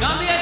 Gambia